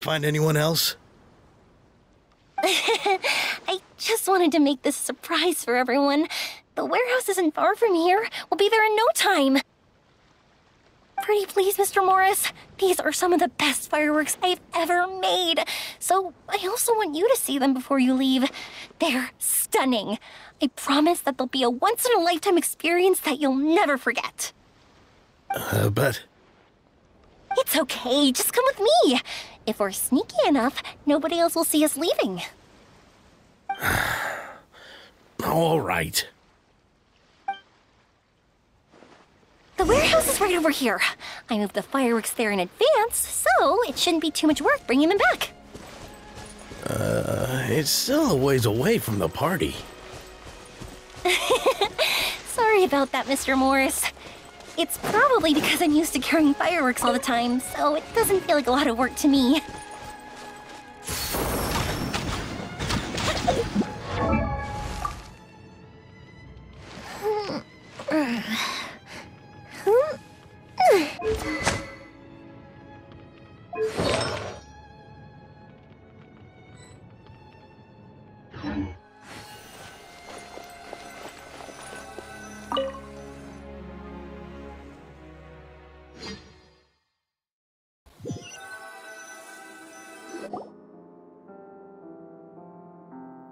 Find anyone else? I just wanted to make this a surprise for everyone. The warehouse isn't far from here. We'll be there in no time. Pretty please, Mr. Morris. These are some of the best fireworks I've ever made. So I also want you to see them before you leave. They're stunning. I promise that they'll be a once in a lifetime experience that you'll never forget. Uh, but. It's okay. Just come with me. If we're sneaky enough, nobody else will see us leaving. All right. The warehouse is right over here. I moved the fireworks there in advance, so it shouldn't be too much work bringing them back. Uh, it's still a ways away from the party. Sorry about that, Mr. Morris. It's probably because I'm used to carrying fireworks all the time, so it doesn't feel like a lot of work to me.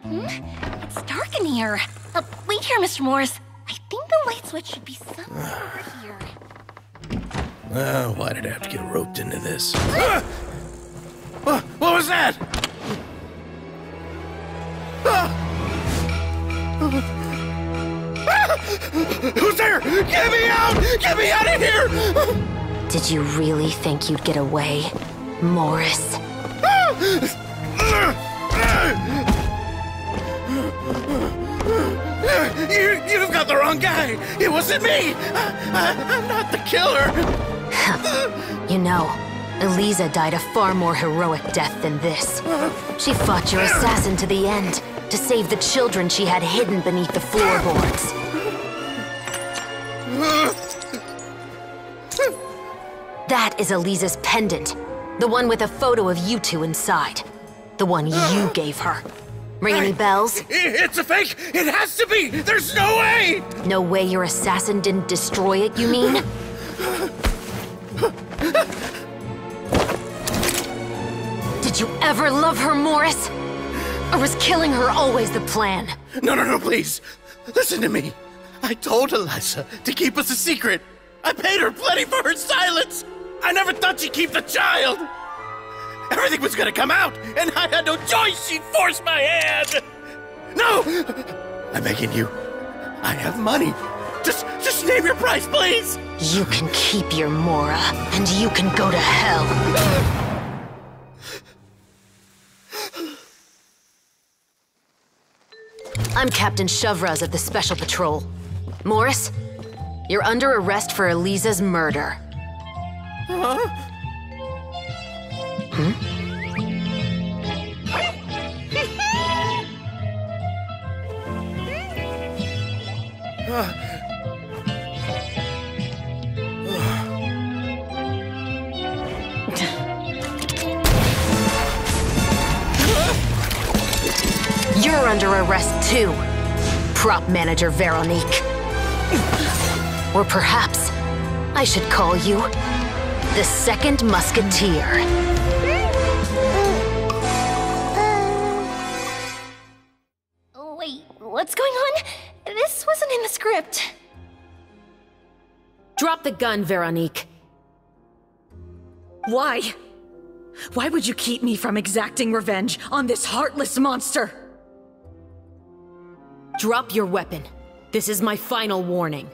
It's dark in here. Uh, wait here, Mr. Morris. I think the light switch should be somewhere over here. Uh, why did I have to get roped into this? Ah! Ah, what was that? Ah! Ah! Who's there? Get me out! Get me out of here! Did you really think you'd get away, Morris? You, you've got the wrong guy. It wasn't me. I, am not the killer. you know, Eliza died a far more heroic death than this. She fought your assassin to the end to save the children she had hidden beneath the floorboards. That is Eliza's pendant. The one with a photo of you two inside. The one you gave her. Ring any bells? It's a fake! It has to be! There's no way! No way your assassin didn't destroy it, you mean? Did you ever love her, Morris? Or was killing her always the plan? No, no, no, please! Listen to me! I told Eliza to keep us a secret! I paid her plenty for her silence! I never thought she'd keep the child! Everything was gonna come out, and I had no choice. She forced my hand. No! I'm begging you. I have money. Just, just name your price, please. You can keep your Mora, and you can go to hell. I'm Captain Chevreuse of the Special Patrol. Morris, you're under arrest for Eliza's murder. Huh? You're under arrest too, prop manager Veronique. Or perhaps I should call you the Second Musketeer. Wait, what's going on? This wasn't in the script. Drop the gun, Veronique. Why? Why would you keep me from exacting revenge on this heartless monster? Drop your weapon. This is my final warning.